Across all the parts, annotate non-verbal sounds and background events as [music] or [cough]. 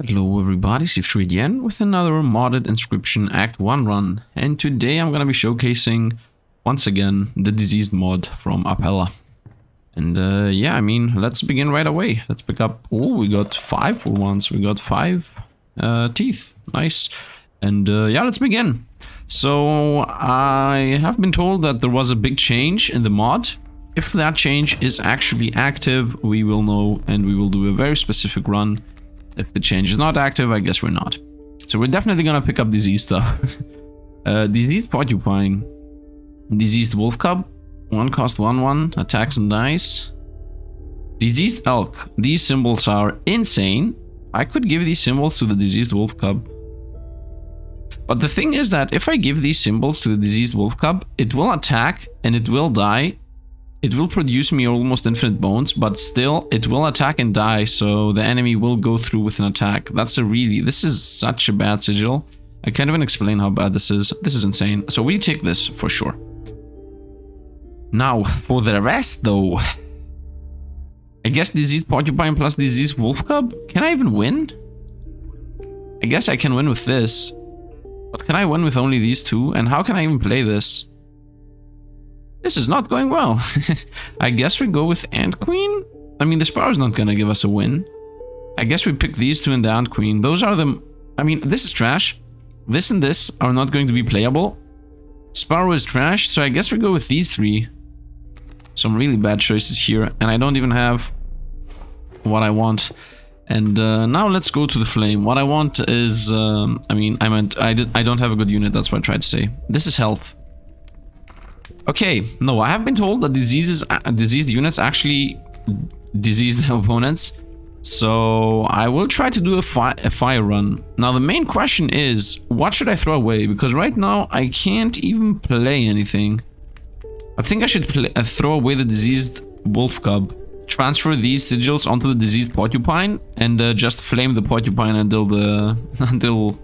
Hello everybody, Sifter again with another modded Inscryption Act 1 run. And today I'm gonna be showcasing, once again, the Diseased mod from Apella. And uh, yeah, I mean, let's begin right away. Let's pick up... Oh, we got five for once. We got five uh, teeth. Nice. And uh, yeah, let's begin. So, I have been told that there was a big change in the mod. If that change is actually active, we will know and we will do a very specific run. If the change is not active, I guess we're not. So we're definitely gonna pick up diseased stuff. [laughs] uh, diseased porcupine. Diseased wolf cub. One cost one one. Attacks and dice. Diseased elk. These symbols are insane. I could give these symbols to the diseased wolf cub. But the thing is that if I give these symbols to the diseased wolf cub, it will attack and it will die it will produce me almost infinite bones, but still it will attack and die, so the enemy will go through with an attack. That's a really... This is such a bad sigil. I can't even explain how bad this is. This is insane. So we take this for sure. Now, for the rest though... I guess diseased porcupine plus diseased wolf cub? Can I even win? I guess I can win with this. But can I win with only these two? And how can I even play this? This is not going well. [laughs] I guess we go with Ant Queen? I mean, the Sparrow's not gonna give us a win. I guess we pick these two and the Ant Queen. Those are the... I mean, this is trash. This and this are not going to be playable. Sparrow is trash, so I guess we go with these three. Some really bad choices here, and I don't even have what I want. And uh, now let's go to the flame. What I want is, um, I mean, I meant I did. I don't have a good unit. That's what I tried to say. This is health. Okay, no, I have been told that diseases, uh, diseased units actually disease [laughs] the opponents. So I will try to do a, fi a fire run. Now the main question is, what should I throw away? Because right now I can't even play anything. I think I should play, uh, throw away the diseased wolf cub. Transfer these sigils onto the diseased porcupine and uh, just flame the porcupine until the [laughs] until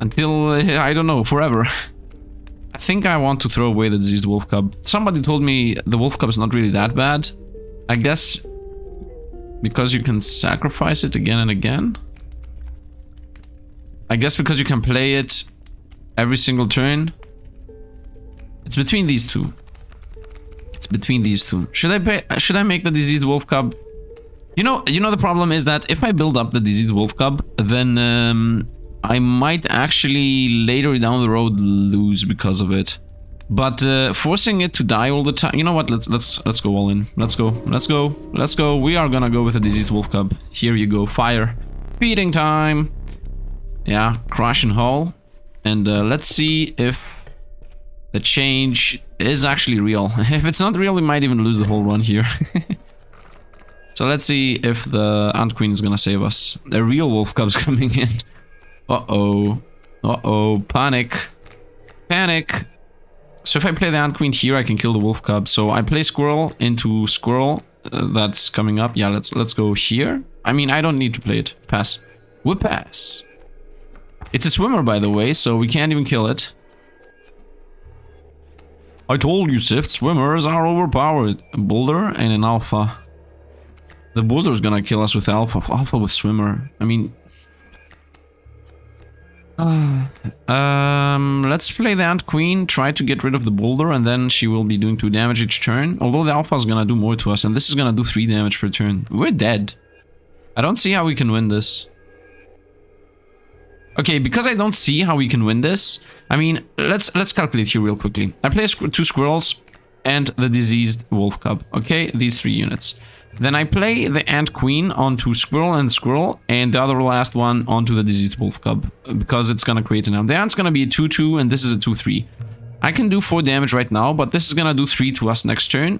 until I don't know forever. [laughs] I think I want to throw away the diseased wolf cub. Somebody told me the wolf cub is not really that bad. I guess because you can sacrifice it again and again. I guess because you can play it every single turn. It's between these two. It's between these two. Should I pay should I make the diseased wolf cub? You know, you know the problem is that if I build up the diseased wolf cub, then um, I might actually later down the road lose because of it. But uh, forcing it to die all the time, you know what? Let's let's let's go all in. Let's go. Let's go. Let's go. We are gonna go with a diseased wolf cub. Here you go. Fire. Feeding time. Yeah, crash and haul. And uh, let's see if the change is actually real. [laughs] if it's not real, we might even lose the whole run here. [laughs] so let's see if the Ant Queen is gonna save us. A real wolf cub's [laughs] coming in. Uh-oh. Uh-oh. Panic. Panic. So if I play the Ant Queen here, I can kill the Wolf Cub. So I play Squirrel into Squirrel. Uh, that's coming up. Yeah, let's let's go here. I mean, I don't need to play it. Pass. We pass. It's a swimmer, by the way, so we can't even kill it. I told you, Sift, swimmers are overpowered. A boulder and an alpha. The boulder's gonna kill us with alpha. Alpha with swimmer. I mean, um, let's play the Ant Queen, try to get rid of the boulder, and then she will be doing 2 damage each turn. Although the Alpha is gonna do more to us, and this is gonna do 3 damage per turn. We're dead. I don't see how we can win this. Okay, because I don't see how we can win this, I mean, let's let's calculate here real quickly. I play two squirrels and the diseased wolf cub, okay? These three units. Then I play the Ant Queen onto Squirrel and Squirrel, and the other last one onto the Diseased Wolf Cub, because it's gonna create an... The Ant's gonna be a 2-2, and this is a 2-3. I can do 4 damage right now, but this is gonna do 3 to us next turn.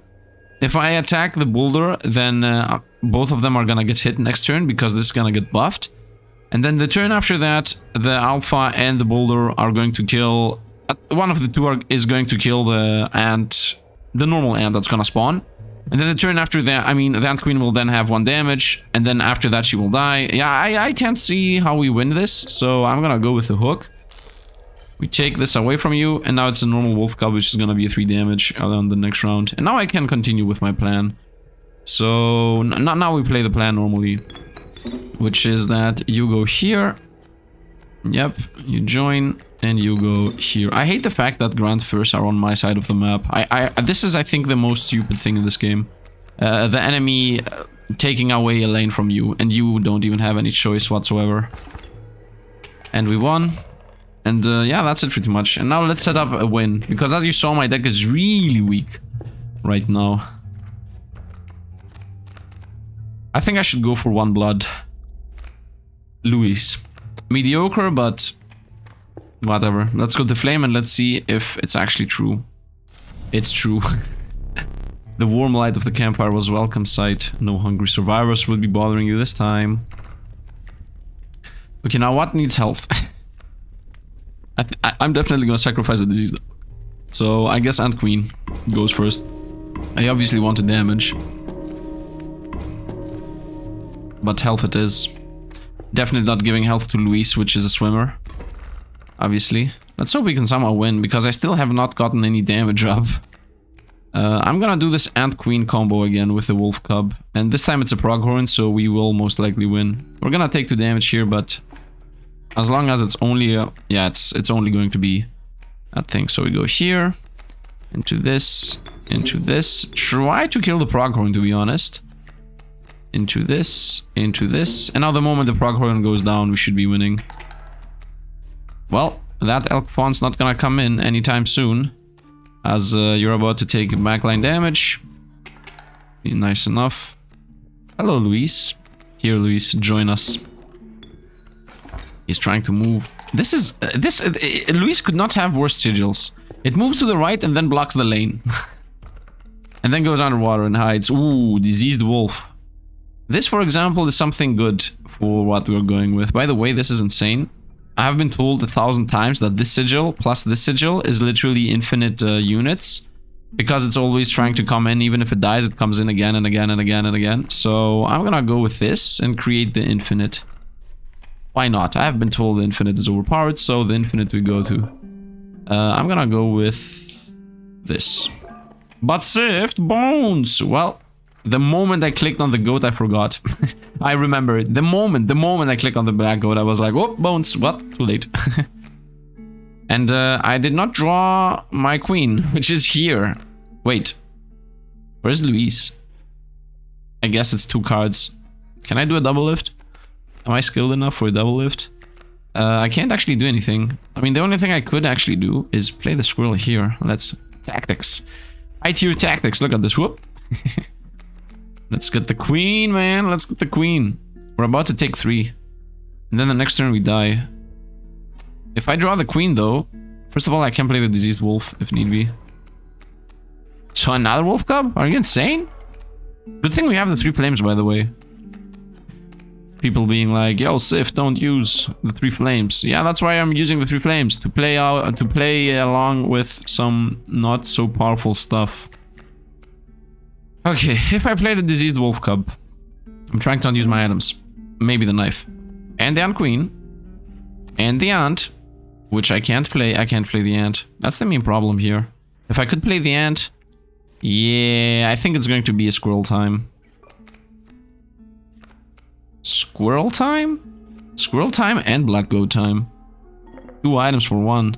If I attack the Boulder, then uh, both of them are gonna get hit next turn, because this is gonna get buffed. And then the turn after that, the Alpha and the Boulder are going to kill... Uh, one of the two are, is going to kill the Ant, the normal Ant that's gonna spawn. And then the turn after that, I mean, the Ant Queen will then have one damage, and then after that she will die. Yeah, I, I can't see how we win this, so I'm gonna go with the hook. We take this away from you, and now it's a normal Wolf Cub, which is gonna be a 3 damage on the next round. And now I can continue with my plan. So, now we play the plan normally. which is that you go here. Yep, you join and you go here. I hate the fact that Grand Firs are on my side of the map. I, I This is, I think, the most stupid thing in this game. Uh, the enemy uh, taking away a lane from you and you don't even have any choice whatsoever. And we won. And uh, yeah, that's it pretty much. And now let's set up a win. Because as you saw, my deck is really weak right now. I think I should go for one blood. Luis. Mediocre, but whatever. Let's go to Flame and let's see if it's actually true. It's true. [laughs] the warm light of the campfire was welcome sight. No hungry survivors will be bothering you this time. Okay, now what needs health? [laughs] I am definitely gonna sacrifice the disease. So I guess Ant Queen goes first. I obviously want the damage. But health it is. Definitely not giving health to Luis, which is a swimmer. Obviously. Let's hope we can somehow win, because I still have not gotten any damage up. Uh, I'm gonna do this Ant Queen combo again with the Wolf Cub. And this time it's a Pronghorn, so we will most likely win. We're gonna take two damage here, but as long as it's only a, yeah, it's it's only going to be that thing. So we go here, into this, into this. Try to kill the Pronghorn, to be honest. Into this, into this. And now the moment the Pronghorn goes down, we should be winning. Well, that Elk Fawn's not gonna come in anytime soon. As uh, you're about to take backline damage. Be nice enough. Hello, Luis. Here, Luis, join us. He's trying to move. This is... Uh, this... Uh, uh, Luis could not have worse sigils. It moves to the right and then blocks the lane. [laughs] and then goes underwater and hides. Ooh, diseased wolf. This, for example, is something good for what we're going with. By the way, this is insane. I have been told a thousand times that this sigil plus this sigil is literally infinite uh, units. Because it's always trying to come in, even if it dies, it comes in again and again and again and again. So I'm gonna go with this and create the infinite. Why not? I have been told the infinite is overpowered, so the infinite we go to. Uh, I'm gonna go with this. But Sift Bones! Well, the moment I clicked on the goat, I forgot. [laughs] I remember it. The moment, the moment I clicked on the black goat, I was like, oh, Bones, what? Too late. [laughs] and uh, I did not draw my queen, which is here. Wait. Where's Luis? I guess it's two cards. Can I do a double lift? Am I skilled enough for a double lift? Uh, I can't actually do anything. I mean, the only thing I could actually do is play the squirrel here. Let's... Tactics. High tier tactics. Look at this. Whoop. [laughs] Let's get the queen, man. Let's get the queen. We're about to take three. And then the next turn we die. If I draw the queen, though... First of all, I can play the diseased wolf, if need be. So another wolf cub? Are you insane? Good thing we have the three flames, by the way people being like, "Yo, Sif, don't use the three flames." Yeah, that's why I'm using the three flames to play out to play along with some not so powerful stuff. Okay, if I play the diseased wolf cub, I'm trying to not use my items. Maybe the knife, and the ant queen, and the ant, which I can't play. I can't play the ant. That's the main problem here. If I could play the ant, yeah, I think it's going to be a squirrel time. Squirrel time? Squirrel time and black goat time. Two items for one.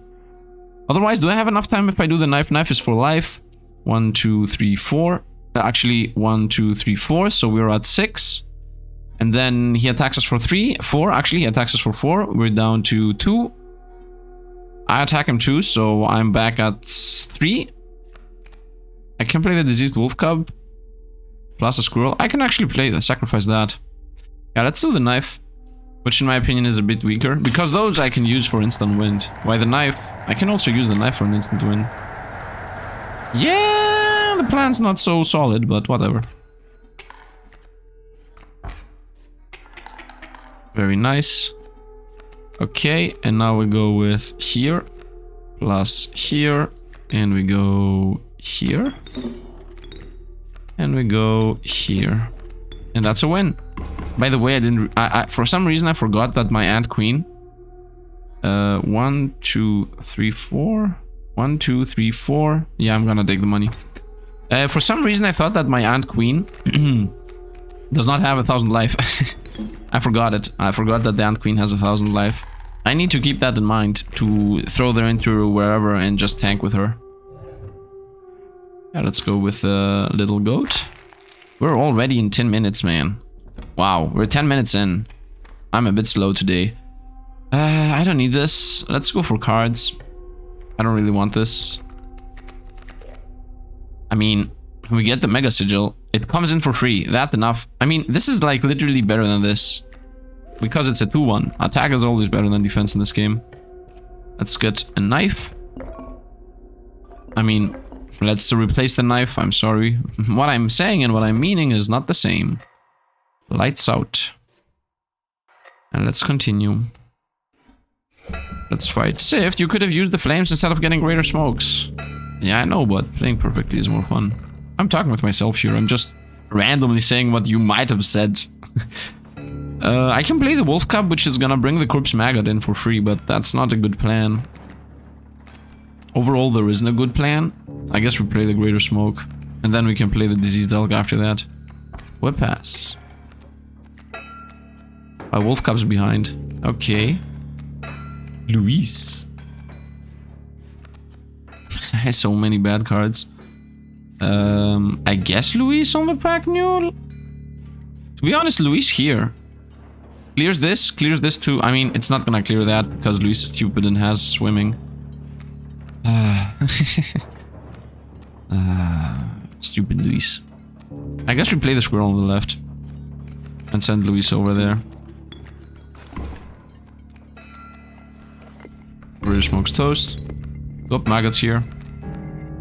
Otherwise, do I have enough time if I do the knife? Knife is for life. One, two, three, four. Uh, actually, one, two, three, four. So we're at six. And then he attacks us for three. Four, actually, he attacks us for four. We're down to two. I attack him too, so I'm back at three. I can play the diseased wolf cub. Plus a squirrel. I can actually play that, sacrifice that. Yeah, let's do the knife. Which in my opinion is a bit weaker. Because those I can use for instant wind. Why the knife? I can also use the knife for an instant win. Yeah, the plan's not so solid, but whatever. Very nice. Okay, and now we go with here. Plus here. And we go here. And we go here. And that's a win. By the way, I didn't... I, I, for some reason, I forgot that my Ant Queen... Uh, one, two, three, four... One, two, three, four... Yeah, I'm gonna take the money. Uh, for some reason, I thought that my Ant Queen... [clears throat] does not have a thousand life. [laughs] I forgot it. I forgot that the Ant Queen has a thousand life. I need to keep that in mind to throw their into wherever and just tank with her. Yeah, let's go with the little goat. We're already in 10 minutes, man. Wow, we're 10 minutes in. I'm a bit slow today. Uh, I don't need this. Let's go for cards. I don't really want this. I mean, we get the Mega Sigil. It comes in for free. That's enough. I mean, this is like literally better than this. Because it's a 2-1. Attack is always better than defense in this game. Let's get a knife. I mean, let's replace the knife. I'm sorry. [laughs] what I'm saying and what I'm meaning is not the same. Lights out. And let's continue. Let's fight. Sift, you could have used the flames instead of getting greater smokes. Yeah, I know, but playing perfectly is more fun. I'm talking with myself here. I'm just randomly saying what you might have said. [laughs] uh, I can play the Wolf Cub, which is gonna bring the Corpse Maggot in for free, but that's not a good plan. Overall, there isn't a good plan. I guess we play the Greater Smoke, and then we can play the Diseased Elk after that. Whip pass. My Wolf Cub's behind. Okay. Luis. Has so many bad cards. Um, I guess Luis on the pack mule? To be honest, Luis here. Clears this, clears this too. I mean, it's not gonna clear that because Luis is stupid and has swimming. Uh, uh, [laughs] stupid Luis. I guess we play the squirrel on the left. And send Luis over there. British smokes toast. Got maggots here.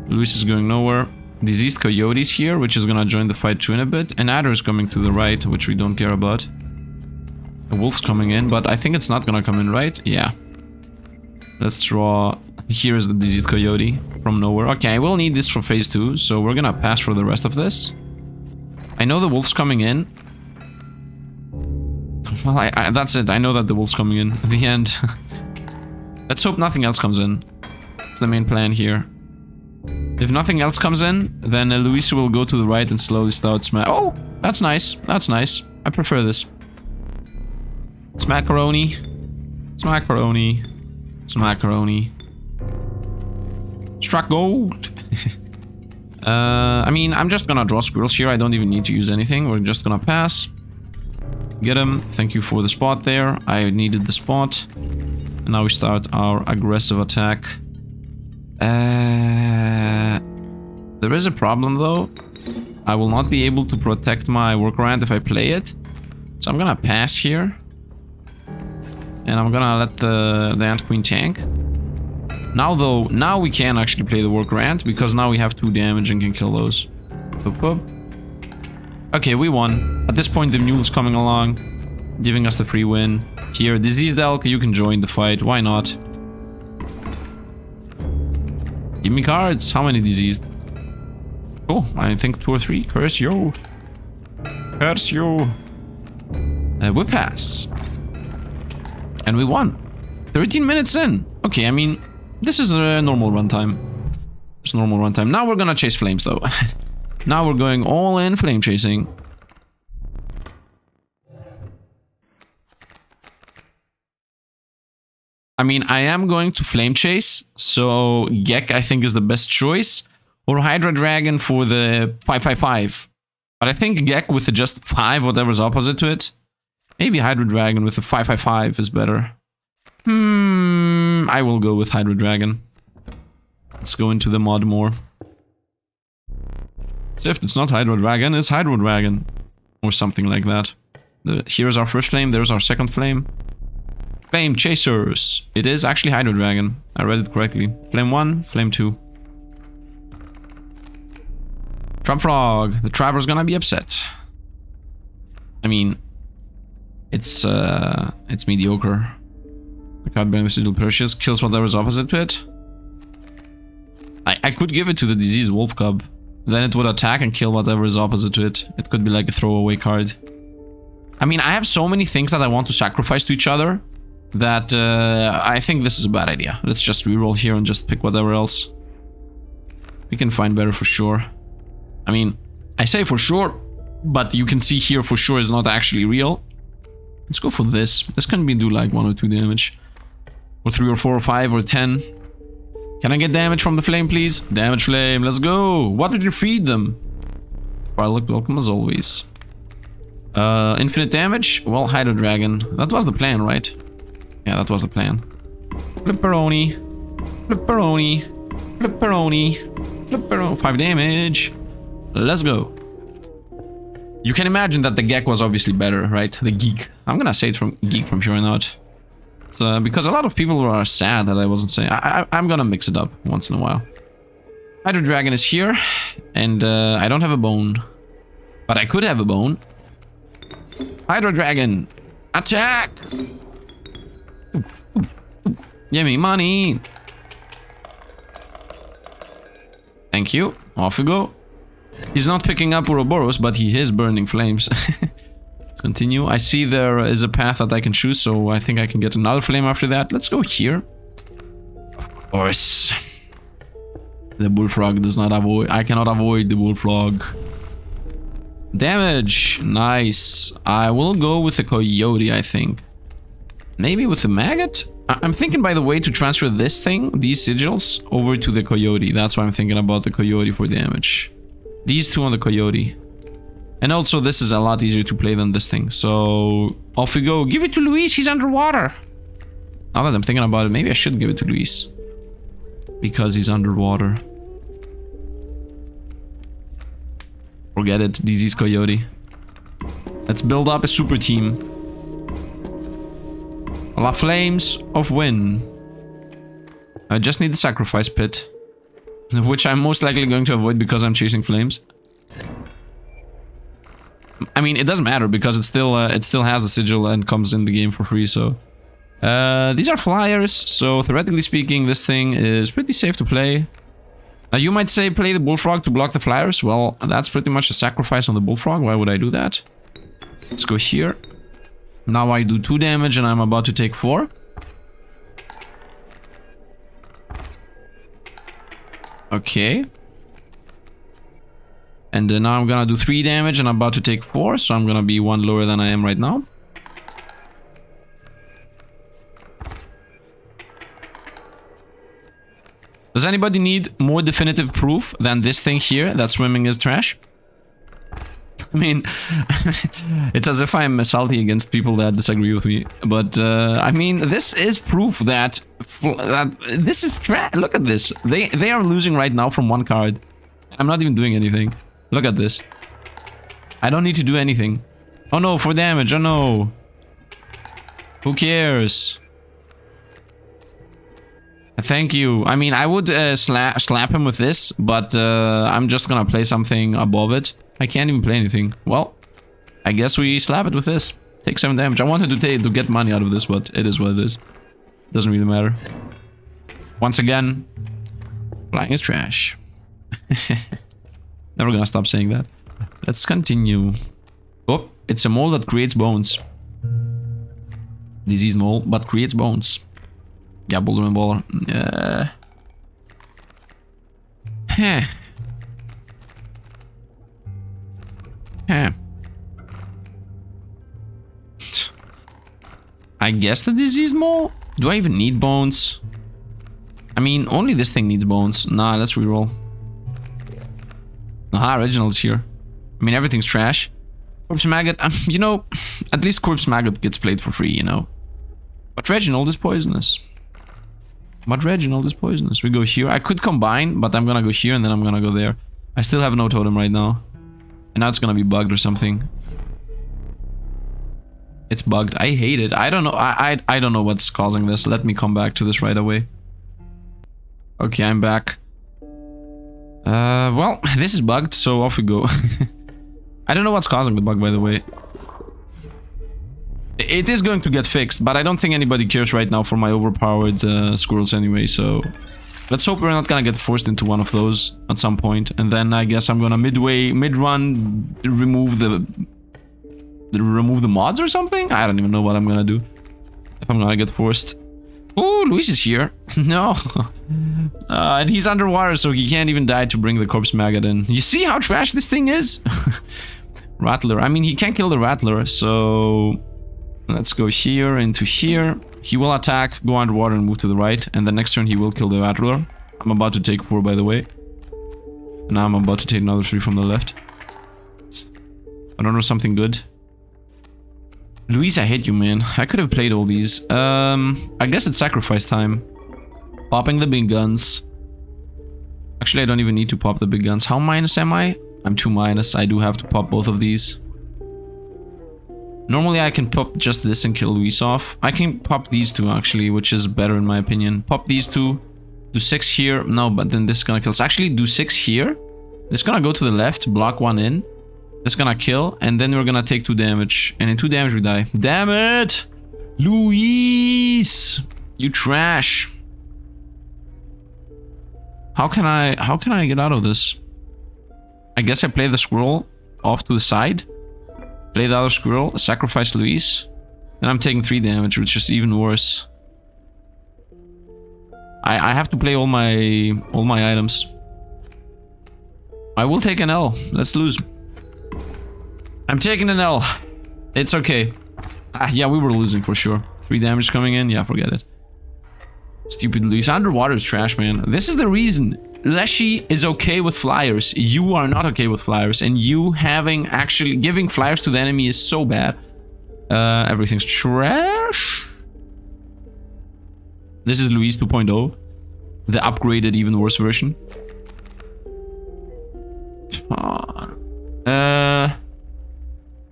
Luis is going nowhere. Diseased Coyote's here, which is gonna join the fight too in a bit. And Adder is coming to the right, which we don't care about. The wolf's coming in, but I think it's not gonna come in right. Yeah. Let's draw... Here is the Diseased Coyote from nowhere. Okay, I will need this for phase 2, so we're gonna pass for the rest of this. I know the wolf's coming in. Well, I, I, that's it. I know that the wolf's coming in at the end. [laughs] Let's hope nothing else comes in. That's the main plan here. If nothing else comes in, then Luisa will go to the right and slowly start smack. Oh, that's nice. That's nice. I prefer this. Smackaroni. Smackaroni. Smackaroni. Struck gold. [laughs] uh, I mean, I'm just gonna draw squirrels here. I don't even need to use anything. We're just gonna pass. Get him. Thank you for the spot there. I needed the spot. And now we start our aggressive attack. Uh, there is a problem though. I will not be able to protect my work if I play it. So I'm gonna pass here. And I'm gonna let the, the Ant Queen tank. Now though, now we can actually play the work because now we have two damage and can kill those. Okay, we won. At this point the mule's coming along, giving us the free win. Here, Diseased Elk, you can join the fight, why not? Give me cards. How many diseased? Oh, I think two or three. Curse you. Curse you. Uh, we pass. And we won. 13 minutes in. Okay, I mean, this is a normal runtime. It's normal runtime. Now we're gonna chase flames, though. [laughs] now we're going all in flame chasing. I mean, I am going to Flame Chase, so Geck I think is the best choice. Or Hydra Dragon for the 555. But I think Geck with just 5, whatever's opposite to it. Maybe Hydra Dragon with the 555 is better. Hmm, I will go with Hydra Dragon. Let's go into the mod more. So if it's not Hydro Dragon, it's Hydro Dragon. Or something like that. The, here's our first flame, there's our second flame. Flame Chasers. It is actually Hydro Dragon. I read it correctly. Flame 1, Flame 2. Trap Frog. The Trapper's gonna be upset. I mean, it's uh, it's mediocre. The card bearing sigil precious kills whatever's opposite to it. I, I could give it to the diseased wolf cub. Then it would attack and kill whatever is opposite to it. It could be like a throwaway card. I mean, I have so many things that I want to sacrifice to each other that uh, I think this is a bad idea. Let's just reroll here and just pick whatever else. We can find better for sure. I mean, I say for sure, but you can see here for sure is not actually real. Let's go for this. This can be do like one or two damage. Or three or four or five or ten. Can I get damage from the flame, please? Damage flame, let's go. What did you feed them? Firelink, welcome as always. Uh, infinite damage? Well, Hydro Dragon. That was the plan, right? Yeah, that was the plan. Flipperoni. Flipperoni. Flipperoni. Flipperoni. Five damage. Let's go. You can imagine that the Geck was obviously better, right? The Geek. I'm gonna say it from Geek from here on out. So, because a lot of people are sad that I wasn't saying... I, I, am gonna mix it up once in a while. Hydro Dragon is here, and uh, I don't have a bone. But I could have a bone. Hydro Dragon, attack! Give me money! Thank you. Off we go. He's not picking up Ouroboros, but he is burning flames. [laughs] Let's continue. I see there is a path that I can choose, so I think I can get another flame after that. Let's go here. Of course. The bullfrog does not avoid... I cannot avoid the bullfrog. Damage. Nice. I will go with the coyote, I think. Maybe with the maggot? I'm thinking, by the way, to transfer this thing, these sigils, over to the coyote. That's why I'm thinking about the coyote for damage. These two on the coyote. And also, this is a lot easier to play than this thing. So, off we go. Give it to Luis, he's underwater. Now that I'm thinking about it, maybe I should give it to Luis. Because he's underwater. Forget it, DZ's Coyote. Let's build up a super team. La Flames of Win. I just need the Sacrifice Pit. Which I'm most likely going to avoid because I'm chasing flames. I mean, it doesn't matter because it still uh, it still has a sigil and comes in the game for free, so... Uh, these are flyers, so theoretically speaking, this thing is pretty safe to play. Now you might say play the bullfrog to block the flyers. Well, that's pretty much a sacrifice on the bullfrog. Why would I do that? Let's go here. Now I do 2 damage and I'm about to take 4. Okay. And then now I'm gonna do 3 damage and I'm about to take 4, so I'm gonna be 1 lower than I am right now. Does anybody need more definitive proof than this thing here that swimming is trash? [laughs] I mean, [laughs] it's as if I'm salty against people that disagree with me. But, uh, I mean, this is proof that, that this is. Look at this. They, they are losing right now from one card. I'm not even doing anything. Look at this. I don't need to do anything. Oh no, for damage. Oh no. Who cares? Thank you. I mean, I would uh, sla slap him with this, but uh, I'm just gonna play something above it. I can't even play anything. Well, I guess we slap it with this. Take 7 damage. I wanted to, to get money out of this, but it is what it is. Doesn't really matter. Once again, flying is trash. [laughs] Never gonna stop saying that. Let's continue. Oh, it's a mole that creates bones. Disease mole, but creates bones. Yeah, Boulder and Baller. Uh, [sighs] I guess the disease mole? Do I even need bones? I mean, only this thing needs bones. Nah, let's reroll. Aha, Reginald's here. I mean, everything's trash. Corpse Maggot, um, you know, at least Corpse Maggot gets played for free, you know. But Reginald is poisonous. But Reginald is poisonous. We go here. I could combine, but I'm gonna go here and then I'm gonna go there. I still have no totem right now. And now it's gonna be bugged or something. It's bugged. I hate it. I don't know. I, I, I don't know what's causing this. Let me come back to this right away. Okay, I'm back. Uh, well, [laughs] this is bugged, so off we go. [laughs] I don't know what's causing the bug, by the way. It is going to get fixed, but I don't think anybody cares right now for my overpowered uh, squirrels anyway, so... Let's hope we're not gonna get forced into one of those at some point. and then I guess I'm gonna midway, mid-run, remove the... Remove the mods or something? I don't even know what I'm gonna do. If I'm gonna get forced. Oh, Luis is here. [laughs] no. [laughs] Uh, and he's underwater, so he can't even die to bring the corpse maggot in. You see how trash this thing is? [laughs] Rattler. I mean, he can't kill the Rattler, so... Let's go here into here. He will attack, go underwater and move to the right. And the next turn he will kill the Rattler. I'm about to take four by the way. And now I'm about to take another three from the left. I don't know something good. Luis, I hate you, man. I could have played all these. Um, I guess it's sacrifice time. Popping the big guns. Actually, I don't even need to pop the big guns. How minus am I? I'm 2 minus. I do have to pop both of these. Normally I can pop just this and kill Luis off. I can pop these two actually, which is better in my opinion. Pop these two. Do 6 here. No, but then this is gonna kill us. Actually, do 6 here. This is gonna go to the left, block one in. This is gonna kill, and then we're gonna take 2 damage. And in 2 damage we die. Damn it! Luis! You trash. How can I how can I get out of this? I guess I play the squirrel off to the side. Play the other squirrel, sacrifice Luis. Then I'm taking 3 damage, which is even worse. I, I have to play all my all my items. I will take an L. Let's lose. I'm taking an L. It's okay. Ah, yeah, we were losing for sure. 3 damage coming in. Yeah, forget it. Stupid Luis. Underwater is trash, man. This is the reason Leshy is okay with flyers. You are not okay with flyers. And you having actually giving flyers to the enemy is so bad. Uh, everything's trash. This is Luis 2.0. The upgraded, even worse version. Uh,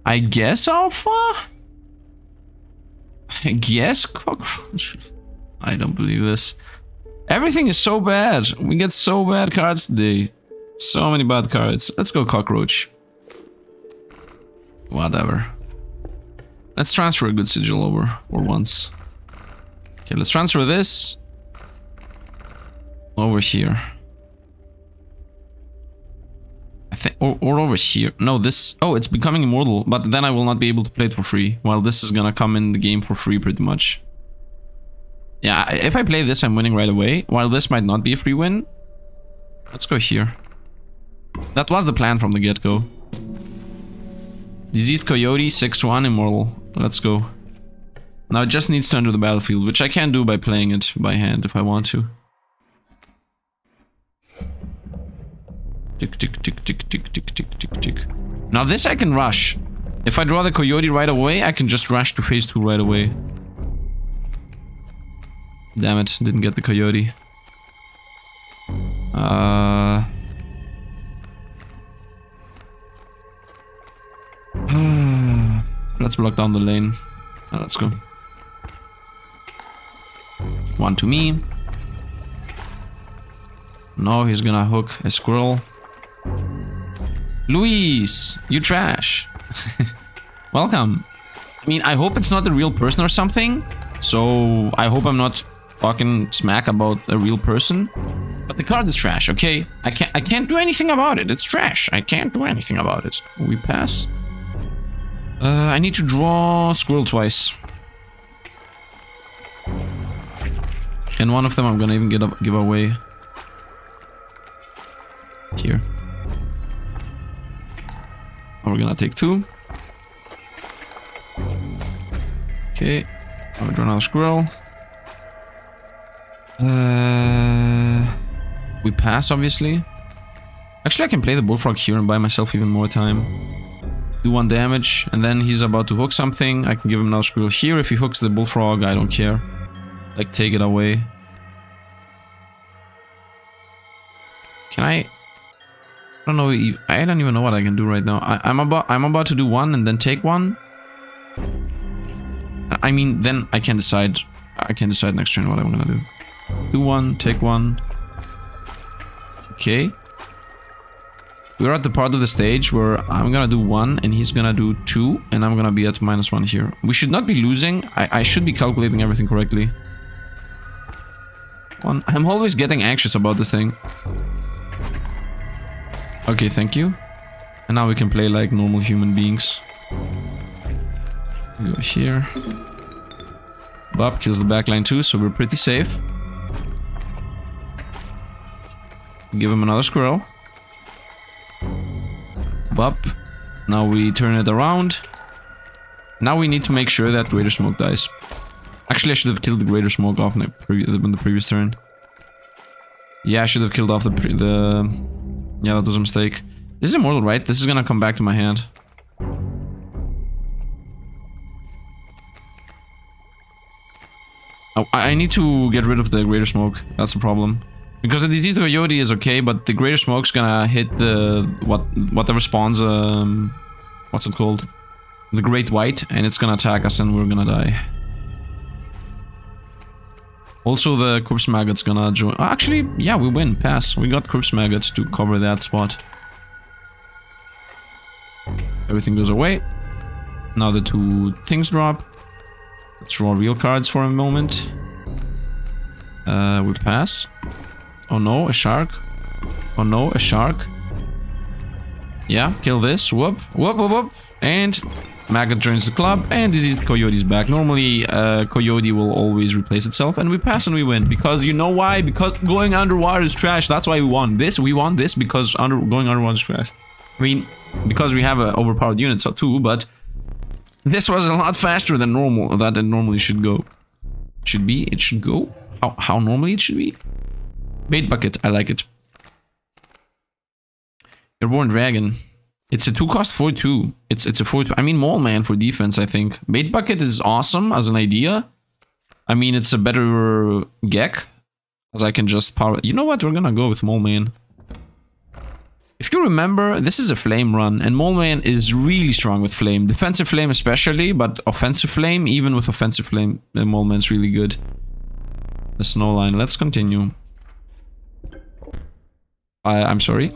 I guess Alpha? I guess Cockroach. I don't believe this. Everything is so bad. We get so bad cards today. So many bad cards. Let's go Cockroach. Whatever. Let's transfer a good sigil over for once. Okay, let's transfer this over here. I think, or, or over here. No, this, oh, it's becoming immortal, but then I will not be able to play it for free, while this is gonna come in the game for free pretty much. Yeah, if I play this, I'm winning right away. While this might not be a free win. Let's go here. That was the plan from the get-go. Diseased Coyote, 6-1, Immortal. Let's go. Now it just needs to enter the battlefield, which I can do by playing it by hand if I want to. Tick, tick, tick, tick, tick, tick, tick, tick, tick. Now this I can rush. If I draw the Coyote right away, I can just rush to phase 2 right away. Damn it, didn't get the coyote. Uh... [sighs] Let's block down the lane. Uh, let's go. One to me. No, he's gonna hook a squirrel. Luis, you trash. [laughs] Welcome. I mean, I hope it's not a real person or something. So I hope I'm not talking smack about a real person. But the card is trash, okay? I can't I can't do anything about it. It's trash. I can't do anything about it. We pass. Uh, I need to draw squirrel twice. And one of them I'm gonna even get up, give away. Here. We're gonna take two. Okay. I'm draw another squirrel. Uh, we pass, obviously. Actually, I can play the bullfrog here and buy myself even more time. Do one damage, and then he's about to hook something. I can give him another squirrel here. If he hooks the bullfrog, I don't care. Like, take it away. Can I... I don't know. I don't even know what I can do right now. I, am about. I'm about to do one and then take one. I mean, then I can decide. I can decide next turn what I'm gonna do. Do one, take one. Okay. We're at the part of the stage where I'm gonna do one and he's gonna do two and I'm gonna be at minus one here. We should not be losing. I, I should be calculating everything correctly. One. I'm always getting anxious about this thing. Okay, thank you. And now we can play like normal human beings. We go here. Bob kills the backline too, so we're pretty safe. Give him another squirrel. Bop. Now we turn it around. Now we need to make sure that Greater Smoke dies. Actually, I should have killed the Greater Smoke off in the, previous turn. Yeah, I should have killed off the the... Yeah, that was a mistake. This is immortal, right? This is gonna come back to my hand. Oh, I need to get rid of the Greater Smoke. That's the problem. Because the Diseased Coyote is okay, but the Greater Smoke's gonna hit the... what whatever spawns... Um, what's it called? The Great White, and it's gonna attack us and we're gonna die. Also, the Corpse Maggot's gonna join... Actually, yeah, we win. Pass. We got Corpse Maggot to cover that spot. Everything goes away. Now the two things drop. Let's draw real cards for a moment. Uh, we pass. Oh no, a shark. Oh no, a shark. Yeah, kill this. Whoop, whoop, whoop, whoop. And Maggot joins the club, and this is Coyote's back. Normally, uh, Coyote will always replace itself, and we pass and we win. Because you know why? Because going underwater is trash. That's why we won. This, we won this because under going underwater is trash. I mean, because we have an overpowered unit, so too, but this was a lot faster than normal, that it normally should go. Should be, it should go. How, how normally it should be? Bait bucket, I like it. Airborne Dragon. It's a 2 cost 4-2. It's it's a 4-2. I mean, Mole Man for defense, I think. Bait Bucket is awesome as an idea. I mean, it's a better Geck. As I can just power... You know what? We're gonna go with Mole Man. If you remember, this is a flame run, and Mole Man is really strong with flame. Defensive flame especially, but offensive flame, even with offensive flame, Mole Man's really good. The snow line. Let's continue. I, I'm sorry.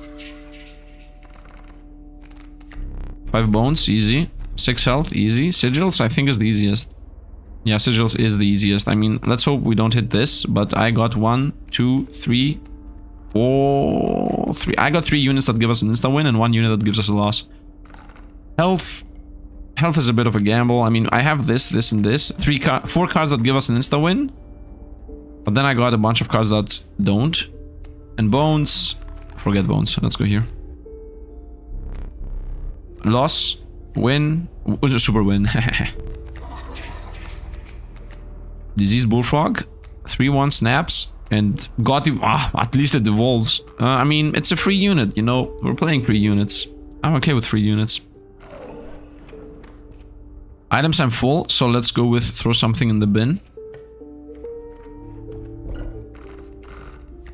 Five bones, easy. Six health, easy. Sigils, I think is the easiest. Yeah, sigils is the easiest. I mean, let's hope we don't hit this, but I got one, two, three, four, three. I got three units that give us an insta win and one unit that gives us a loss. Health. Health is a bit of a gamble. I mean, I have this, this, and this. Three, car four cards that give us an insta win. But then I got a bunch of cards that don't. And bones. Forget bones. Let's go here. Loss. Win. Was a super win. [laughs] Diseased Bullfrog. 3-1 snaps and got him. Ah, at least it devolves. Uh, I mean, it's a free unit, you know. We're playing free units. I'm okay with free units. Items I'm full, so let's go with throw something in the bin.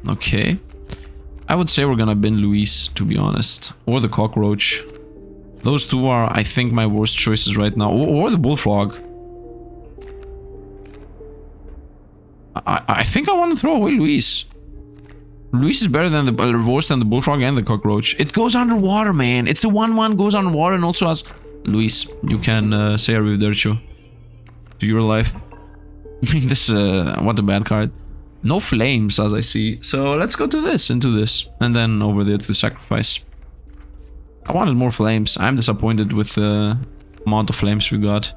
Okay. I would say we're gonna bin Luis, to be honest. Or the cockroach. Those two are, I think, my worst choices right now. Or, or the bullfrog. I, I think I want to throw away Luis. Luis is better than the uh, worse than the bullfrog and the cockroach. It goes underwater, man. It's a 1-1, goes underwater and also has... Luis, you can uh, say a Revidercio to your life. [laughs] This, uh, what a bad card. No flames, as I see. So let's go to this, into this. And then over there to the sacrifice. I wanted more flames. I'm disappointed with the amount of flames we got.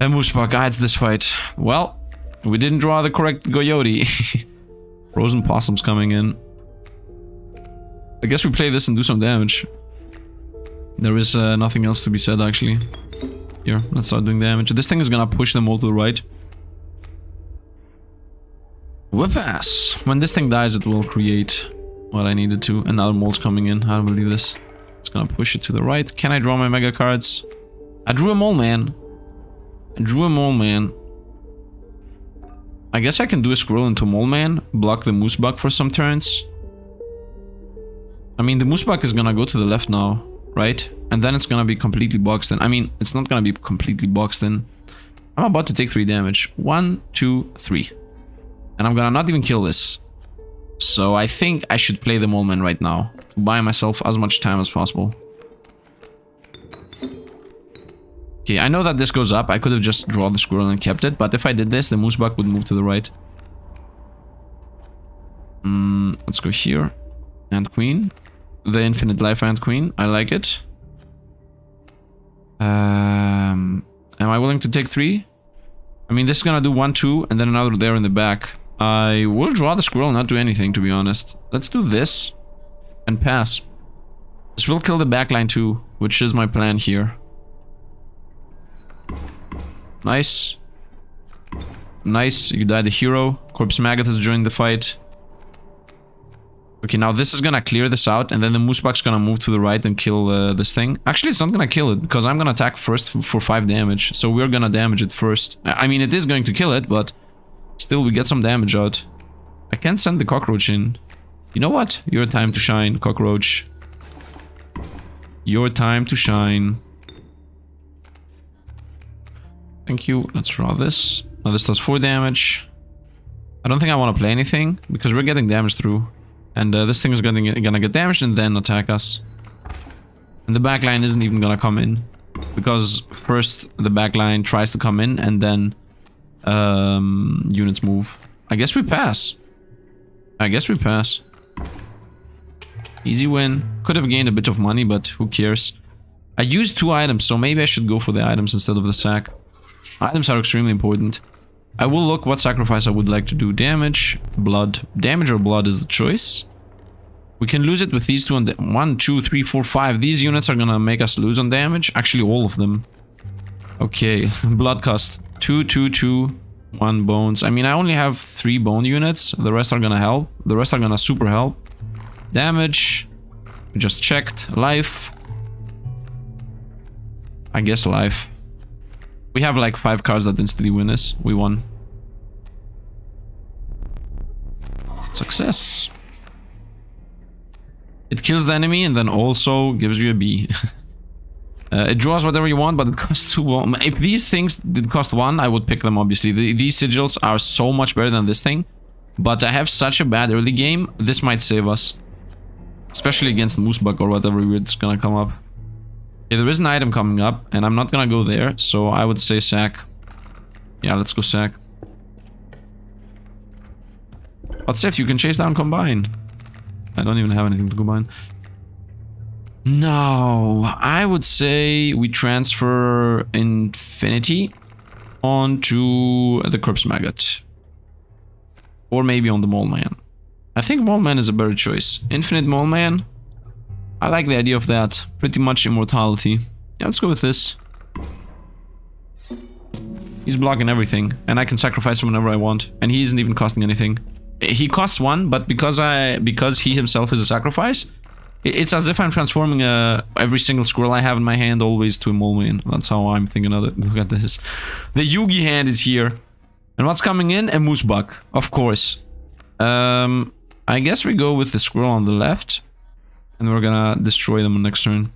And Muspa guides this fight. Well, we didn't draw the correct Coyote. [laughs] Frozen Possum's coming in. I guess we play this and do some damage. There is uh, nothing else to be said, actually. Here, let's start doing damage. This thing is gonna push them all to the right. Whip-ass! When this thing dies, it will create what I needed to. Another mole's coming in. I don't believe this. It's gonna push it to the right. Can I draw my mega cards? I drew a mole man. I drew a mole man. I guess I can do a squirrel into mole man, block the moose buck for some turns. I mean, the moose buck is gonna go to the left now, right? And then it's gonna be completely boxed in. I mean, it's not gonna be completely boxed in. I'm about to take three damage. One, two, three. And I'm gonna not even kill this. So I think I should play the man right now. Buy myself as much time as possible. Okay, I know that this goes up. I could have just drawn the squirrel and kept it, but if I did this, the moose buck would move to the right. Mm, let's go here. And queen. The infinite life and queen. I like it. Um, am I willing to take three? I mean, this is gonna do one, two, and then another there in the back. I will draw the squirrel, not do anything, to be honest. Let's do this and pass. This will kill the backline too, which is my plan here. Nice. Nice, you died a hero. Corpse Maggot has joined the fight. Okay, now this is gonna clear this out, and then the Moosebuck's gonna move to the right and kill uh, this thing. Actually, it's not gonna kill it, because I'm gonna attack first for 5 damage, so we're gonna damage it first. I mean, it is going to kill it, but still we get some damage out. I can't send the cockroach in. You know what? Your time to shine, cockroach. Your time to shine. Thank you. Let's draw this. Now this does 4 damage. I don't think I want to play anything, because we're getting damage through. And uh, this thing is gonna, gonna get damaged and then attack us. And the backline isn't even gonna come in. Because first the backline tries to come in and then um, units move. I guess we pass. I guess we pass. Easy win. Could have gained a bit of money, but who cares. I used two items, so maybe I should go for the items instead of the sack. Items are extremely important. I will look what sacrifice I would like to do. Damage, blood. Damage or blood is the choice. We can lose it with these two on one, two, three, four, five. These units are gonna make us lose on damage. Actually, all of them. Okay, [laughs] blood cost. Two, two, two, one bones. I mean, I only have three bone units. The rest are gonna help. The rest are gonna super help. Damage. Just checked. Life. I guess life. We have like five cards that instantly win us. We won. Success. It kills the enemy and then also gives you a B. [laughs] uh, it draws whatever you want, but it [laughs] costs two. If these things did cost one, I would pick them, obviously. The, these sigils are so much better than this thing. But I have such a bad early game, this might save us. Especially against Moosebuck or whatever weird's gonna come up. Okay, there is an item coming up, and I'm not gonna go there, so I would say sack. Yeah, let's go sack. But if you can chase down Combine. I don't even have anything to combine. No, I would say we transfer Infinity onto the Corpse Maggot. Or maybe on the Mole Man. I think Mole Man is a better choice. Infinite Mole Man. I like the idea of that. Pretty much immortality. Yeah, let's go with this. He's blocking everything, and I can sacrifice him whenever I want, and he isn't even costing anything. He costs one, but because I because he himself is a sacrifice, it's as if I'm transforming uh, every single scroll I have in my hand always to a Mole Man. That's how I'm thinking of it. Look at this. The Yugi hand is here. And what's coming in? A Moosebuck, of course. Um, I guess we go with the scroll on the left. And we're gonna destroy them next turn.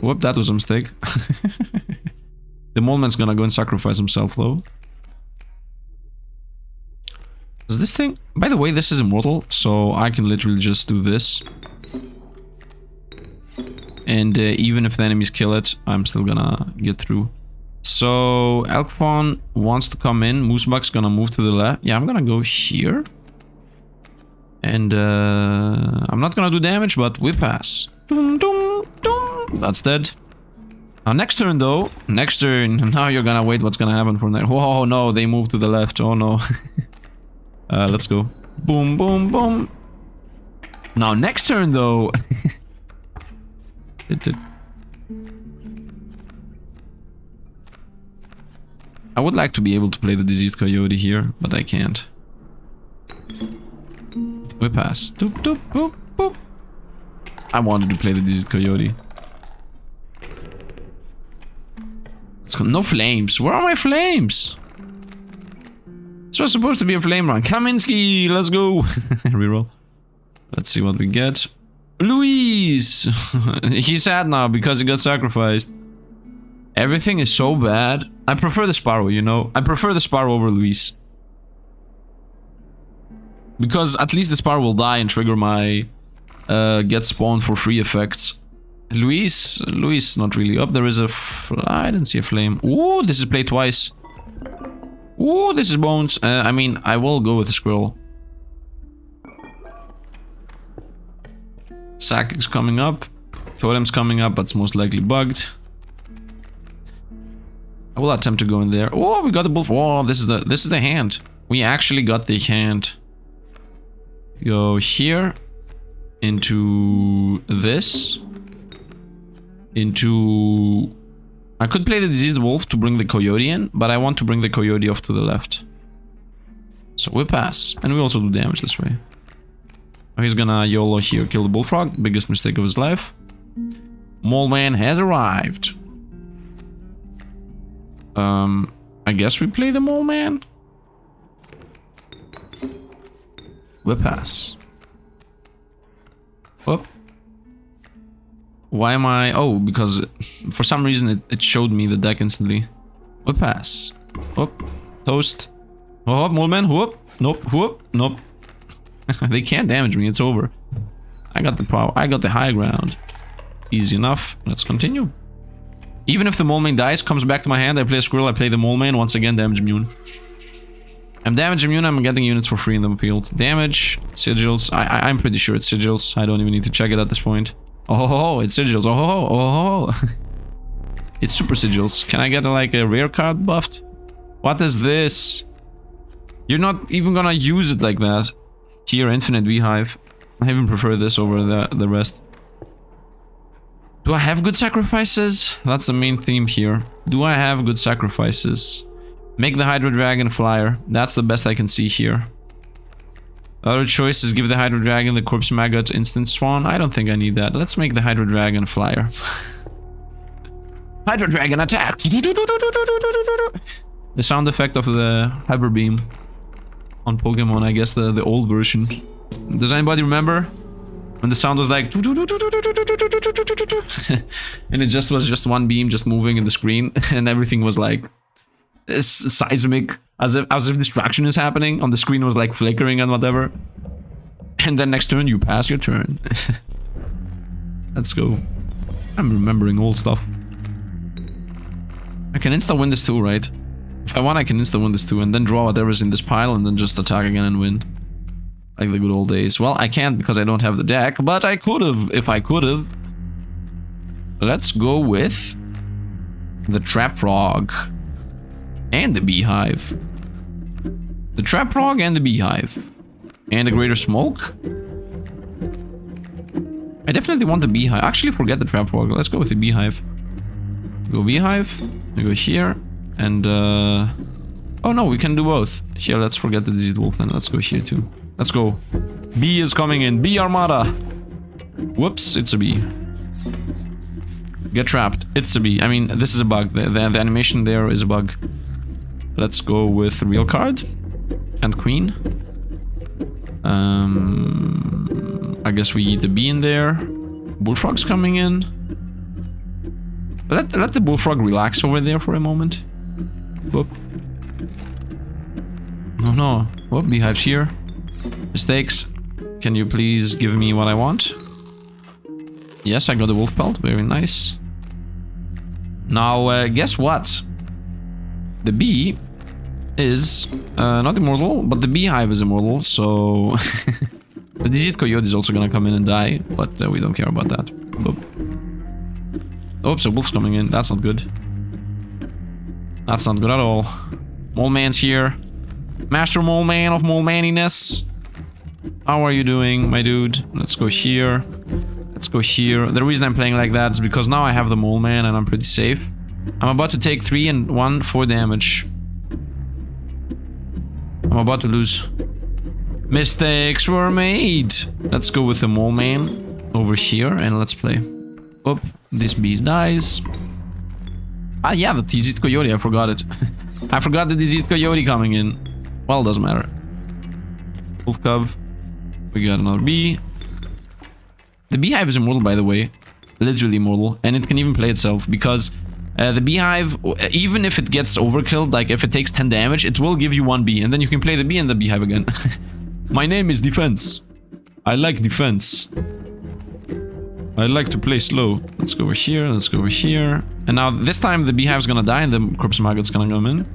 Whoop, that was a mistake. [laughs] the Moleman's gonna go and sacrifice himself though. Does this thing... By the way, this is immortal, so I can literally just do this. And uh, even if the enemies kill it, I'm still gonna get through. So, Elkfawn wants to come in. Moosebuck's gonna move to the left. Yeah, I'm gonna go here. And uh, I'm not gonna do damage, but we pass. That's dead. Now, next turn, though. Next turn. [laughs] Now you're gonna wait what's gonna happen from there. Whoa, no, they move to the left. Oh, no. [laughs] Uh, let's go. Boom, boom, boom. Now, next turn, though. [laughs] I would like to be able to play the Diseased Coyote here, but I can't. We pass. Doop, doop, boop, boop. I wanted to play the Diseased Coyote. No flames. Where are my flames? This was supposed to be a flame run. Kaminsky, let's go. [laughs] Reroll. Let's see what we get. Luis! [laughs] He's sad now because he got sacrificed. Everything is so bad. I prefer the Sparrow, you know? I prefer the Sparrow over Luis. Because at least the Sparrow will die and trigger my uh, get spawned for free effects. Luis, Luis not really up. There is a I didn't see a flame. Ooh, this is played twice. Ooh, this is bones. Uh, I mean, I will go with the squirrel. Sack is coming up. Totem's coming up, but it's most likely bugged. I will attempt to go in there. Oh, we got the wolf. Oh, this is the this is the hand. We actually got the hand. Go here into this into I could play the diseased wolf to bring the coyote in, but I want to bring the coyote off to the left. So we pass, and we also do damage this way. He's gonna YOLO here, kill the bullfrog, biggest mistake of his life. Mole man has arrived. Um, I guess we play the mole man. We pass. Whoop. Why am I... Oh, because for some reason it, it showed me the deck instantly. We pass. Whoop. Toast. Whoop, mole man. Whoop. Nope. Whoop. Nope. [laughs] they can't damage me. It's over. I got the power. I got the high ground. Easy enough. Let's continue. Even if the mole man dies, comes back to my hand, I play a squirrel, I play the mole man, once again damage immune. I'm damage immune, I'm getting units for free in the field. Damage, sigils, I, I, am pretty sure it's sigils, I don't even need to check it at this point. Oh, ho, ho, it's sigils, oh, ho, ho, oh, ho. [laughs] it's super sigils. Can I get like a rare card buffed? What is this? You're not even gonna use it like that. Tier infinite beehive. I even prefer this over the, the rest. Do I have good sacrifices? That's the main theme here. Do I have good sacrifices? Make the Hydro Dragon flyer. That's the best I can see here. Other choice is give the Hydro Dragon the Corpse Maggot instant swan. I don't think I need that. Let's make the Hydro Dragon flyer. Hydro Dragon attack! The sound effect of the Hyper Beam on Pokemon, I guess the, the old version. Does anybody remember? When the sound was like... and it just was just one beam just moving in the screen and everything was like seismic as if as if distraction is happening on the screen was like flickering and whatever and then next turn you pass your turn let's go i'm remembering old stuff i can insta win this too right if i want i can insta win this too and then draw whatever's in this pile and then just attack again and win like the good old days well i can't because i don't have the deck but i could have if i could have let's go with the trap frog and the beehive. The trap frog and the beehive. And the greater smoke. I definitely want the beehive. Actually, forget the trap frog. Let's go with the beehive. Go beehive. We go here. And, uh... Oh no, we can do both. Here, let's forget the diseased wolf then. Let's go here too. Let's go. B is coming in. B armada. Whoops, it's a bee. Get trapped. It's a bee. I mean, this is a bug. The, the, the animation there is a bug. Let's go with real card and queen. Um, I guess we eat the bee in there. Bullfrog's coming in. Let, let the bullfrog relax over there for a moment. Whoop. No, no. Whoop, beehive's here. Mistakes. Can you please give me what I want? Yes, I got the wolf pelt. Very nice. Now, uh, guess what? The bee is uh, not immortal, but the beehive is immortal, so... [laughs] the diseased coyote is also gonna come in and die, but uh, we don't care about that. Boop. Oops, a wolf's coming in. That's not good. That's not good at all. Mole Man's here. Master Mole Man of Mole Maniness. How are you doing, my dude? Let's go here. Let's go here. The reason I'm playing like that is because now I have the Mole Man and I'm pretty safe. I'm about to take 3 and 1 for damage. I'm about to lose. Mistakes were made. Let's go with the mole man over here and let's play. Oh, this beast dies. Ah, yeah, the diseased coyote. I forgot it. [laughs] I forgot the diseased coyote coming in. Well, it doesn't matter. Wolf cub. We got another bee. The beehive is immortal, by the way. Literally immortal. And it can even play itself because uh, the beehive, even if it gets overkilled, like if it takes 10 damage, it will give you one bee, and then you can play the bee and the beehive again. [laughs] My name is Defense. I like defense. I like to play slow. Let's go over here, let's go over here. And now this time the beehive's gonna die and the corpse maggot's gonna come in.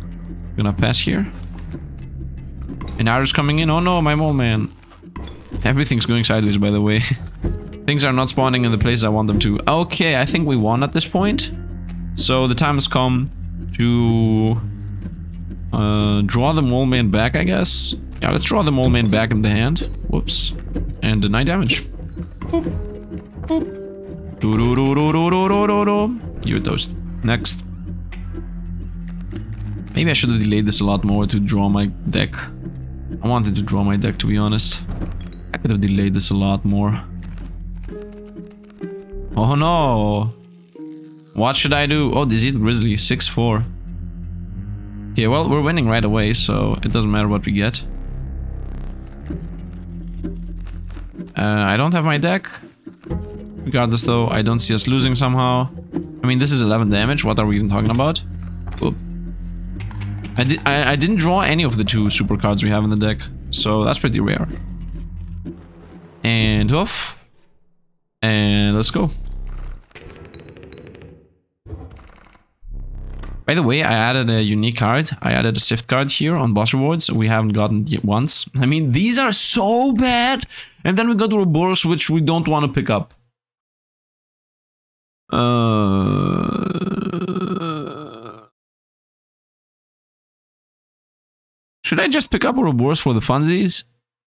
Gonna pass here. And Irish coming in. Oh no, my mole man. Everything's going sideways, by the way. [laughs] Things are not spawning in the places I want them to. Okay, I think we won at this point. So the time has come to uh, draw the mole man back, I guess. Yeah, let's draw the mole man back in the hand. Whoops. And deny damage. Boop. Boop. You're toast. Next. Maybe I should have delayed this a lot more to draw my deck. I wanted to draw my deck, to be honest. I could have delayed this a lot more. Oh no! What should I do? Oh, Diseased Grizzly, 6-4. Okay, well, we're winning right away, so it doesn't matter what we get. Uh, I don't have my deck. Regardless, though, I don't see us losing somehow. I mean, this is 11 damage. What are we even talking about? Oop. I, di I, I didn't draw any of the two super cards we have in the deck, so that's pretty rare. And off. And let's go. By the way, I added a unique card. I added a Sift card here on boss rewards. We haven't gotten it once. I mean, these are so bad. And then we go got Ouroboros, which we don't want to pick up. Uh... Should I just pick up Ouroboros for the funsies?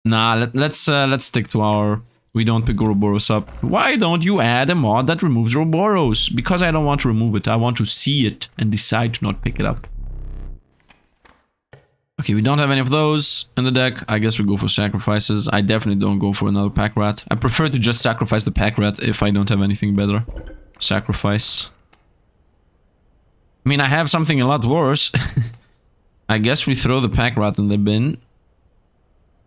Nah, let, let's uh, let's stick to our we don't pick Ouroboros up. Why don't you add a mod that removes Ouroboros? Because I don't want to remove it. I want to see it and decide to not pick it up. Okay, we don't have any of those in the deck. I guess we go for sacrifices. I definitely don't go for another pack rat. I prefer to just sacrifice the pack rat if I don't have anything better. Sacrifice. I mean, I have something a lot worse. [laughs] I guess we throw the pack rat in the bin.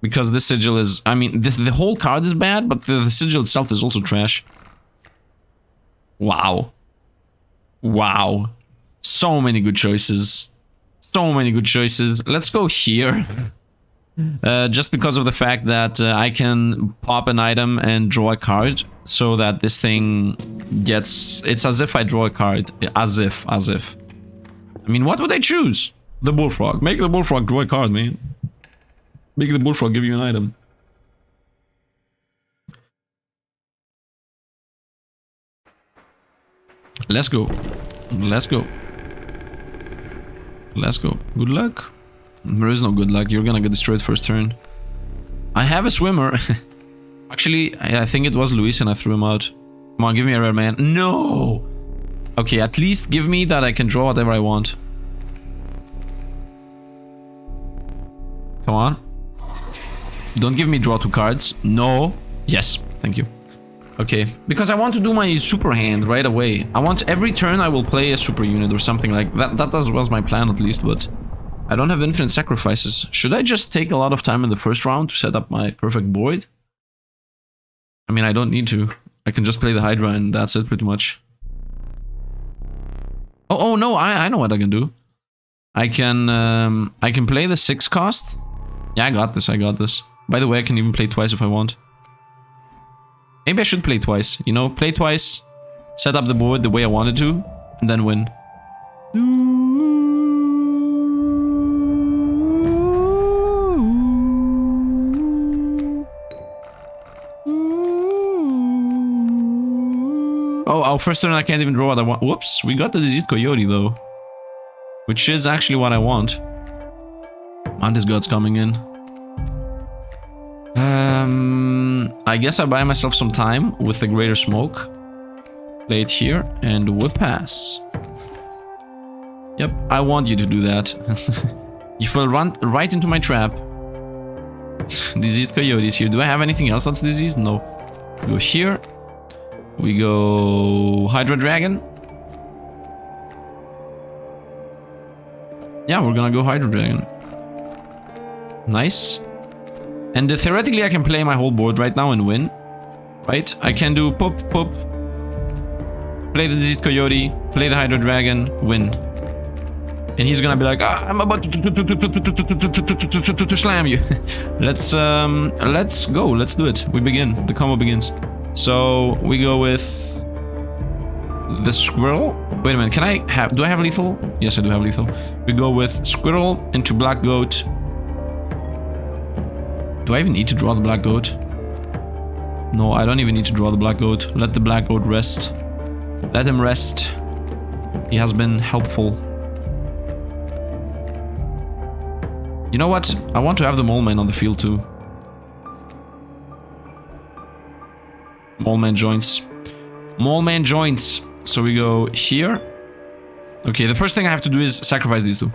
Because this sigil is... I mean, the, the whole card is bad, but the, the sigil itself is also trash. Wow. Wow. So many good choices. So many good choices. Let's go here. [laughs] Uh, just because of the fact that uh, I can pop an item and draw a card so that this thing gets... It's as if I draw a card. As if, as if. I mean, what would I choose? The bullfrog. Make the bullfrog draw a card, man. Make the bullfrog give you an item. Let's go. Let's go. Let's go. Good luck. There is no good luck. You're gonna get destroyed first turn. I have a swimmer. [laughs] Actually, I think it was Luis and I threw him out. Come on, give me a rare man. No! Okay, at least give me that I can draw whatever I want. Come on. Don't give me draw two cards. No. Yes. Thank you. Okay. Because I want to do my super hand right away. I want every turn I will play a super unit or something like that. That was my plan at least, but I don't have infinite sacrifices. Should I just take a lot of time in the first round to set up my perfect board? I mean, I don't need to. I can just play the Hydra and that's it pretty much. Oh, oh no, I, I know what I can do. I can, um, I can play the six cost. Yeah, I got this, I got this. By the way, I can even play twice if I want. Maybe I should play twice, you know? Play twice, set up the board the way I wanted to, and then win. Oh, our first turn I can't even draw what I want. Whoops, we got the diseased coyote though. Which is actually what I want. Mantis God's coming in. Um, I guess I buy myself some time with the Greater Smoke. Play it here, and we pass. Yep, I want you to do that. [laughs] you fell run right into my trap. [laughs] diseased coyotes here. Do I have anything else that's diseased? No. Go here. We go Hydra Dragon. Yeah, we're gonna go Hydra Dragon. Nice. And uh, theoretically I can play my whole board right now and win. Right? I can do pop, pop, play the Diseased Coyote, play the Hydra Dragon, win. And he's gonna be like, ah, I'm about to slam you. let's um, let's go. Let's do it. We begin. The combo begins. So we go with the squirrel. Wait a minute. Can I have? Do I have lethal? Yes, I do have lethal. We go with squirrel into black goat do I even need to draw the black goat? No, I don't even need to draw the black goat. Let the black goat rest. Let him rest. He has been helpful. You know what? I want to have the mole man on the field too. Mole man joints. Mole man joints. So we go here. Okay, the first thing I have to do is sacrifice these two.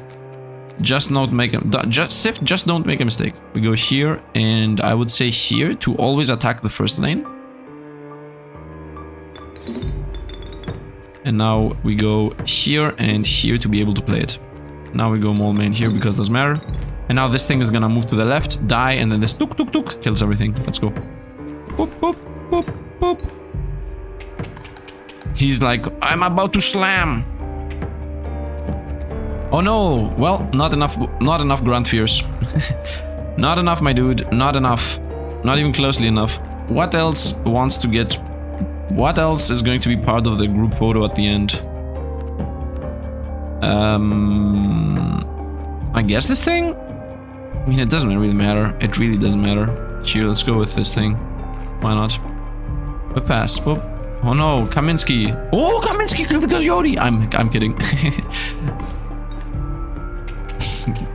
just not make a just Sif, just don't make a mistake. We go here, and I would say here to always attack the first lane. And now we go here and here to be able to play it. Now we go mole man here because doesn't matter. And now this thing is gonna move to the left, die, and then this tuk tuk tuk kills everything. Let's go. Boop, boop, boop, boop. He's like, I'm about to slam. Oh no! Well, not enough, not enough Grand Firs. [laughs] not enough, my dude. Not enough. Not even closely enough. What else wants to get... What else is going to be part of the group photo at the end? Um... I guess this thing? I mean, it doesn't really matter. It really doesn't matter. Here, let's go with this thing. Why not? A pass. Whoop. Oh no, Kaminsky. Oh, Kaminsky killed the coyote. I'm, I'm kidding. [laughs]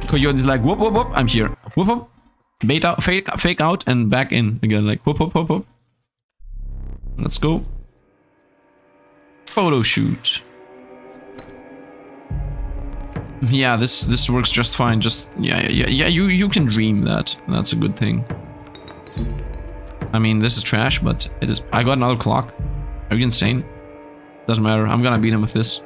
Coyote's like, whoop, whoop, whoop, I'm here. Whoop, whoop. Out, fake, fake out, and back in again, like, whoop, whoop, whoop, whoop. Let's go. Photo shoot. Yeah, this this works just fine. Just yeah, yeah, yeah. You you can dream that. That's a good thing. I mean, this is trash, but it is. I got another clock. Are you insane? Doesn't matter. I'm gonna beat him with this.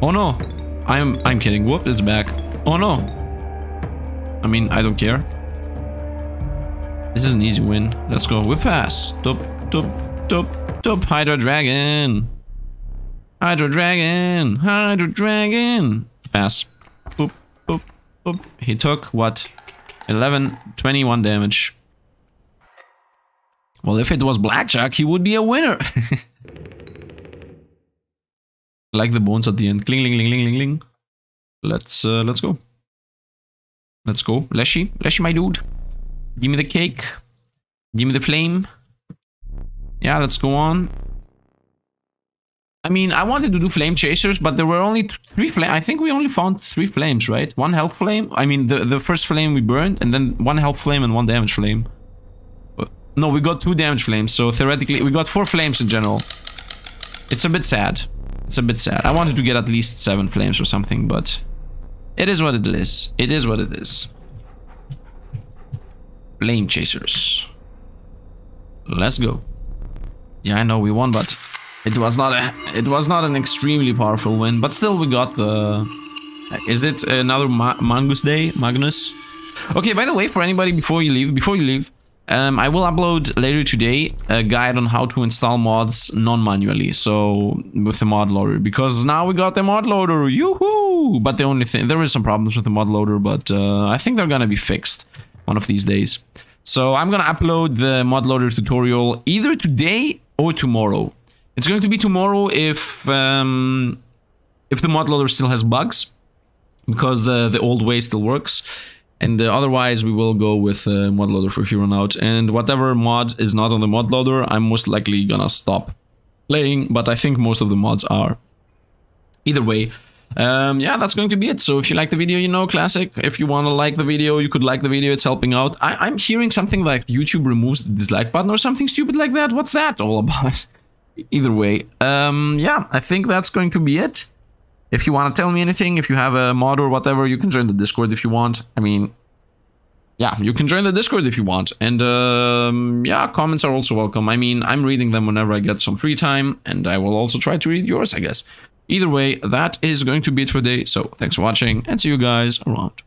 Oh no! I'm I'm kidding. Whoop! It's back. Oh no! I mean, I don't care. This is an easy win. Let's go. Whip pass. Dope, dope, dope, dope. Hydra Dragon. Hydra Dragon. Hydra Dragon. Pass. Boop, boop, boop. He took what? 11, 21 damage. Well, if it was Blackjack, he would be a winner. [laughs] like the bones at the end. Cling, ling, ling, ling, ling, ling. Let's, uh, let's go. Let's go. Leshy. Leshy, my dude. Give me the cake. Give me the flame. Yeah, let's go on. I mean, I wanted to do flame chasers, but there were only three flame. I think we only found three flames, right? One health flame. I mean, the, the first flame we burned, and then one health flame and one damage flame. No, we got two damage flames, so theoretically, we got four flames in general. It's a bit sad. It's a bit sad. I wanted to get at least seven flames or something, but... It is what it is. It is what it is. Flame chasers. Let's go. Yeah, I know we won, but it was not a it was not an extremely powerful win, but still we got the Is it another Ma Magnus day? Magnus? Okay, by the way, for anybody before you leave, before you leave, um, I will upload later today a guide on how to install mods non-manually, so with the mod loader, because now we got the mod loader, yoo-hoo! But the only thing, there is some problems with the mod loader, but uh, I think they're gonna be fixed one of these days. So I'm gonna upload the mod loader tutorial either today or tomorrow. It's going to be tomorrow if um, if the mod loader still has bugs, because the the old way still works. And uh, otherwise, we will go with uh, mod loader for here on out. And whatever mod is not on the mod loader, I'm most likely gonna stop playing. But I think most of the mods are. Either way, um, yeah, that's going to be it. So if you like the video, you know, classic. If you want to like the video, you could like the video. It's helping out. I am hearing something like YouTube removes the dislike button or something stupid like that. What's that all about? [laughs] Either way, um, yeah, I think that's going to be it. If you want to tell me anything, if you have a mod or whatever, you can join the Discord if you want. I mean, yeah, you can join the Discord if you want. And um, yeah, comments are also welcome. I mean, I'm reading them whenever I get some free time, and I will also try to read yours, I guess. Either way, that is going to be it for today. So thanks for watching, and see you guys around.